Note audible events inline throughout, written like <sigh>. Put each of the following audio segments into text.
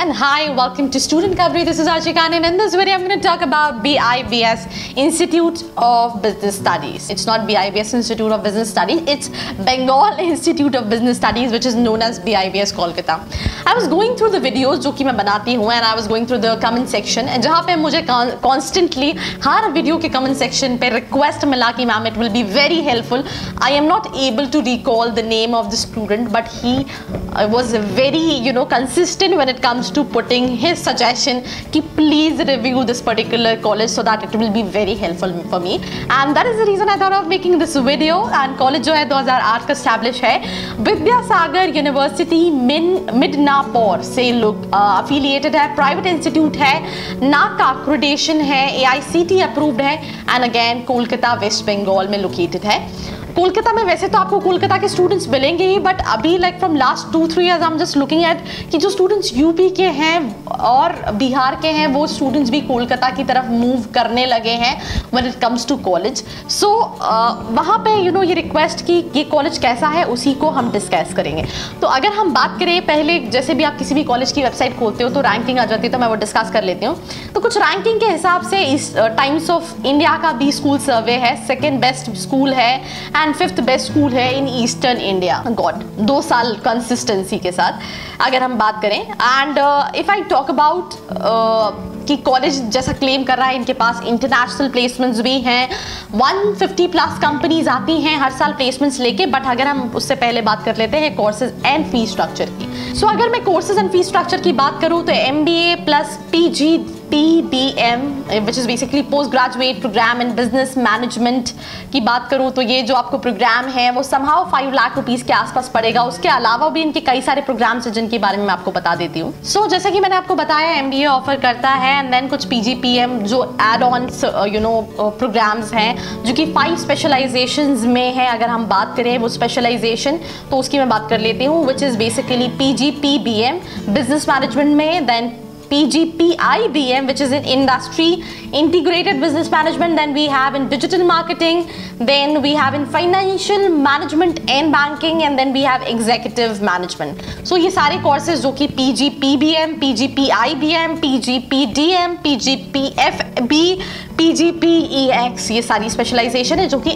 and hi, welcome to Student Coverage. This is Archie Khan and in this video I'm going to talk about BIBS Institute of Business Studies. It's not BIBS Institute of Business Studies, it's Bengal <laughs> Institute of Business Studies which is known as BIBS Kolkata. I was going through the videos जो कि मैं बनाती हूँ and I was going through the comment section and जहाँ पे मुझे constantly हर video के comment section पे request मिला कि ma'am it will be very helpful. I am not able to recall the name of the student but he uh, was very you know consistent when it comes to putting his suggestion कि please review this particular college so that it will be very helpful for me and that is the reason I of making this video and college जो है 2008 का establish है। Vidyasagar university मिन मिडनापोर से लोग affiliated है। Private institute है। ना काक्रोडेशन है। ए अप्रूव्ड है। And again Kolkata waste Bengal में लोकेटेड है। कोलकाता में वैसे तो आपको कोलकाता के स्टूडेंट्स मिलेंगे ही बट अभी like from last two three years I am just looking at कि जो स्टूडेंट्स यूपी के हैं और बिहार के हैं वो स्टूडेंट्स भी कोलकाता की तरफ़ मूव करने लगे हैं when it comes to college so वहाँ पे यू you नो know, ये रिक्वेस्ट कि ये कॉलेज कैसा है उसी को हम डिस्कस करेंगे. तो अगर हम बात करें पहले जैसे भी आप किसी भी कॉलेज की वेबसाइट खोलते हो तो रैंकिंग आ जाती है तो मैं वो डिस्कस कर लेती हूँ. तो कुछ रैंकिंग के हिसाब से इस टाइम्स ऑफ़ इंडिया का भी स्कूल सर्वे है सेकेंड बेस्ट स्कूल है एंड फिफ्थ बेस्ट स्कूल है इन ईस्टर्न इंडिया गॉड दो साल कंसिस्टेंसी के साथ. अगर हम बात करें and if I talk about कि कॉलेज जैसा क्लेम कर रहा है इनके पास इंटरनेशनल प्लेसमेंट्स भी हैं. 150 प्लस कंपनीज़ आती हैं हर साल प्लेसमेंट्स लेके बट अगर हम उससे पहले बात कर लेते हैं कोर्सेज एंड फ़ी स्ट्रक्चर की. सो so, अगर मैं कोर्सेज एंड फ़ी स्ट्रक्चर की बात करूँ तो M plus P PBM which is basically post graduate program in business management की बात करूँ तो ये जो आपको प्रोग्राम है वो समहाउ फाइव लाख रुपीज़ के आसपास पड़ेगा। उसके अलावा भी इनके कई सारे प्रोग्राम्स हैं जिनके बारे में मैं आपको बता देती हूँ। सो so, जैसा कि मैंने आपको बताया एम बी ऑफ़र करता है एंड देन कुछ PGPM जो add on you know programs हैं जो कि फाइव स्पेशलाइजेशन में है अगर हम बात करें वो स्पेशलाइजेशन तो उसकी मैं बात कर लेती हूँ which is basically P G P B M business management में then PGPIBM, which is in industry, integrated business management. Then we have in digital marketing. Then we have in financial management and banking. And then we have executive management. So ये सारे courses जो कि PGPBM, PGPIBM, PGPDM, PGPFB, PGPEX ये सारी specialisation है जो कि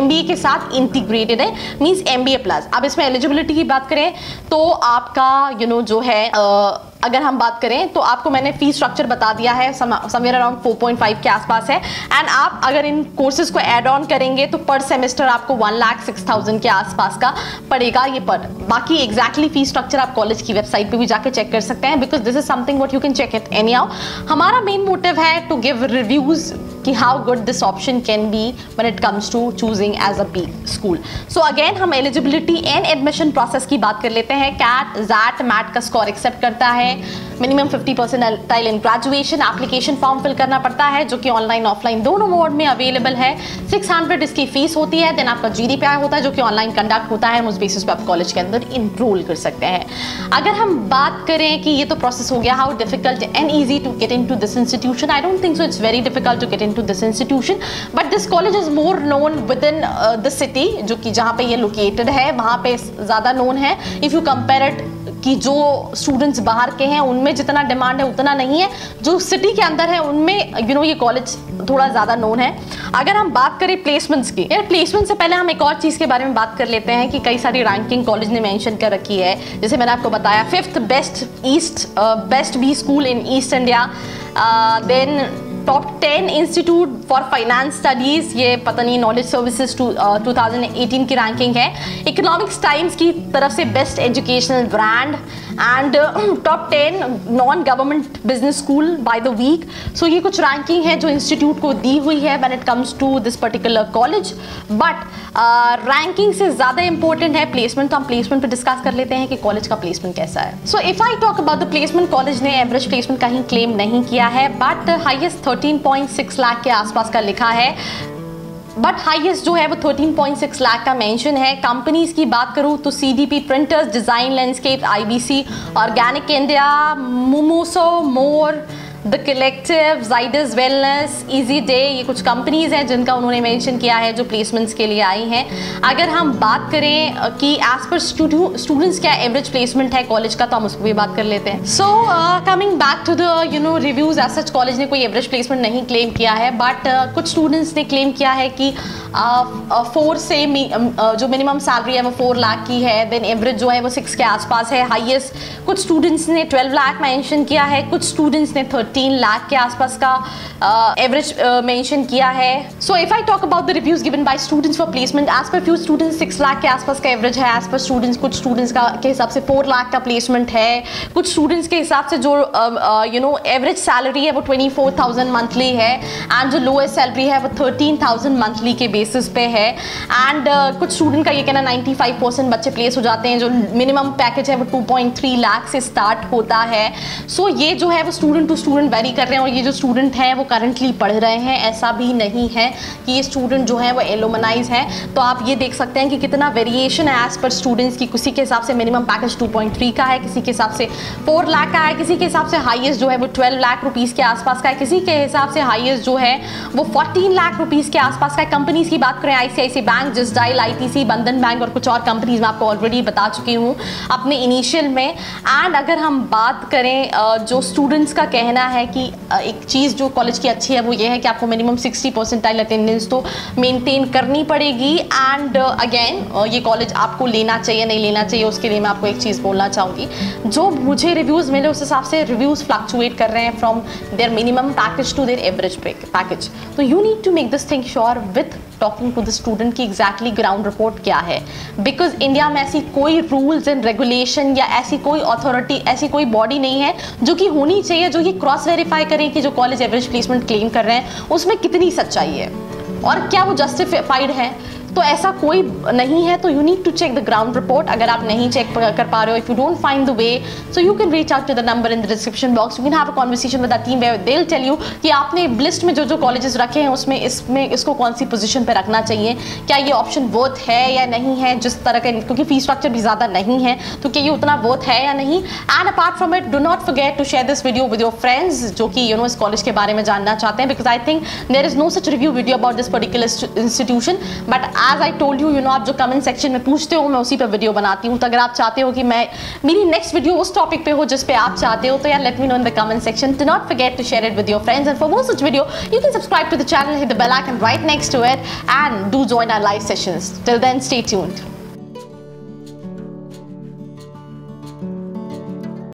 MBA के साथ इंटीग्रेटेड है मीन्स एम प्लस अब इसमें एलिजिबिलिटी की बात करें तो आपका यू you नो know, जो है uh, अगर हम बात करें तो आपको मैंने फ़ीस स्ट्रक्चर बता दिया है समवेयर अराउंड 4.5 के आसपास है। एंड आप अगर इन कोर्सेज को एड ऑन करेंगे तो पर सेमेस्टर आपको वन लाख सिक्स थाउज़ेंड के आसपास का पड़ेगा ये पर। बाकी एग्जैक्टली फ़ीस स्ट्रक्चर आप कॉलेज की वेबसाइट पे भी जाकर चेक कर सकते हैं because this is something what you can check it any आउ हमारा मेन मोटिव है टू गिव रिव्यूज़ कि how good this option can be when it comes to choosing as a B school so again हम eligibility and admission process की बात कर लेते हैं। कैट जैट मैट का स्कोर एक्सेप्ट करता है। Minimum 50 percentile in graduation application form fill करना पड़ता है, जो कि ऑनलाइन ऑफलाइन दोनों मोड में अवेलेबल है। 600 इसकी फ़ीस होती है देन आपका जीडीपीआई होता है, जो कि ऑनलाइन कंडक्ट होता है। उस बेसिस पे आप कॉलेज के अंदर इनरोल कर सकते हैं। अगर हम बात करें कि ये तो प्रोसेस हो गया how difficult and easy to get into this institution I don't think so it's very difficult to get into this institution but this college is more known within the city जो कि जहाँ पे ये located है वहाँ पे ज़्यादा known है। इफ़ यू कंपेयर इट कि जो स्टूडेंट्स बाहर के हैं उनमें जितना डिमांड है उतना नहीं है। जो सिटी के अंदर है उनमें यू you नो know, ये कॉलेज थोड़ा ज़्यादा नोन है। अगर हम बात करें प्लेसमेंट्स की यार प्लेसमेंट से पहले हम एक और चीज़ के बारे में बात कर लेते हैं कि कई सारी रैंकिंग कॉलेज ने मेंशन कर रखी है। जैसे मैंने आपको बताया fifth best east best B school in east India then top ten institute for finance studies ये पता नहीं नॉलेज सर्विसेज़ टू थाउज़ेंड की रैंकिंग है. इकोनॉमिक्स टाइम्स की तरफ़ से best educational brand and top ten non government business school by the week so ये कुछ रैंकिंग है जो इंस्टीट्यूट को दी हुई है when it comes to this particular college but ranking से ज़्यादा इंपॉर्टेंट है प्लेसमेंट तो हम प्लेसमेंट पर डिस्कस कर लेते हैं कि कॉलेज का प्लेसमेंट कैसा है. So if I talk about the placement college ने एवरेज प्लेसमेंट कहीं क्लेम नहीं किया है बट हाइएस्ट 13.6 लाख के आसपास का लिखा है। बट हाईएस्ट जो है वो 13.6 लाख का मेंशन है। कंपनीज़ की बात करूँ तो CDP printers design landscape I B C organic India मोमोसो more the collective Zydus wellness easy day ये कुछ कंपनीज़ हैं जिनका उन्होंने मेंशन किया है जो प्लेसमेंट्स के लिए आई हैं। अगर हम बात करें कि एज पर स्टूडेंट्स क्या एवरेज प्लेसमेंट है कॉलेज का तो हम उसको भी बात कर लेते हैं। So coming back to the you know reviews as such college ने कोई एवरेज प्लेसमेंट नहीं क्लेम किया है बट uh, कुछ स्टूडेंट्स ने क्लेम किया है कि फोर uh, से uh, जो मिनिमम सैलरी है वो फोर लाख की है देन एवरेज जो है वो सिक्स के आसपास है हाईएस्ट कुछ स्टूडेंट्स ने ट्वेल्व लाख मेंशन किया है कुछ स्टूडेंट्स ने थर्टीन लाख के आसपास का एवरेज मेंशन किया है। So if I talk about the reviews given by students for placement as per few students six lakh के आसपास का एवरेज है। एज पर स्टूडेंट्स कुछ स्टूडेंट्स का के हिसाब से फोर लाख का प्लेसमेंट है। कुछ स्टूडेंट्स के हिसाब से जो यू नो एवरेज सैलरी है वो ट्वेंटी फोर थाउज़ेंड मंथली है। एंड जो लोएस्ट सैलरी है वो थर्टीन थाउज़ेंड मंथली के बेसिस पे है। एंड uh, कुछ स्टूडेंट का ये कहना नाइन्टी फाइव परसेंट बच्चे प्लेस हो जाते हैं। जो मिनिमम पैकेज है वो टू पॉइंट थ्री लाख से स्टार्ट होता है। सो so, ये जो है वो स्टूडेंट टू स्टूडेंट वेरी कर रहे हैं और ये जो स्टूडेंट हैं, वो करंटली पढ़ रहे हैं। ऐसा भी नहीं है कि ये स्टूडेंट जो है, वो एलोमनाइज है। तो आप ये देख सकते हैं कि कितना वेरिएशन है एज पर स्टूडेंट्स की। किसी के हिसाब से मिनिमम पैकेज 2.3 का है, किसी के हिसाब से 4 लाख का है, किसी के हिसाब से हाईएस्ट जो है, वो 12 लाख रुपीज़ के आसपास का है। किसी के हिसाब से हाईएस्ट जो है, वो 14 लाख रुपीज़ के आसपास का है। कंपनीज़ की बात करें आईसीआईसी बैंक जिस डाइल ITC बंधन बैंक और कुछ और कंपनीज़ मैं आपको ऑलरेडी बता चुकी हूँ अपने इनिशियल में। एंड अगर हम बात करें जो स्टूडेंट्स का कहना है कि एक चीज़ जो कॉलेज की अच्छी है, वो ये है कि आपको मिनिमम 60 परसेंटाइल अटेंडेंस तो मेंटेन करनी पड़ेगी एंड अगेन ये कॉलेज आपको लेना चाहिए, नहीं लेना चाहिए, उसके लिए मैं आपको एक चीज़ बोलना चाहूँगी। जो मुझे रिव्यूज़ मिले, उस हिसाब से रिव्यूज़ फ्लक्चुएट कर रहे हैं from their minimum package to their average package तो you need to make this thing sure with talking to the student की एग्जैक्टली ग्राउंड रिपोर्ट क्या है? बिकॉज़ इंडिया में ऐसी कोई रूल्स एंड रेगुलेशन या ऐसी कोई अथॉरिटी ऐसी कोई बॉडी नहीं है जो कि होनी चाहिए, जो ये क्रॉस वेरीफाई करें कि जो कॉलेज एवरेज प्लेसमेंट क्लेम कर रहे हैं, उसमें कितनी सच्चाई है? और क्या वो जस्टिफाइड है? तो ऐसा कोई नहीं है तो you need to check the ground report अगर आप नहीं चेक कर पा रहे हो if you don't find the way so you can reach out to the number in the description box you can have a conversation with team they will tell you कि आपने list में जो जो colleges रखे हैं, उसमें इसमें इसको कौन सी पोजीशन पे रखना चाहिए? क्या ये ऑप्शन वर्थ है या नहीं है? जिस तरह का, क्योंकि फ़ी स्ट्रक्चर भी ज़्यादा नहीं है तो क्या ये उतना वर्थ है या नहीं? And apart from it do not forget to share this video with your friends जो कि यू नो इस कॉलेज के बारे में जानना चाहते हैं because I think there is no such review video about this particular institution but as I told you you know आप जो कमेंट सेक्शन में पूछते हो, मैं उसी पर वीडियो बनाती हूँ। तो अगर आप चाहते हो कि मैं, मेरी नेक्स्ट वीडियो उस टॉपिक पे हो जिस पे आप चाहते हो तो यार let me know in the comment section do not forget to share it with your friends and for more such video you can subscribe to the channel hit the bell icon right next to it and do join our live sessions till then stay tuned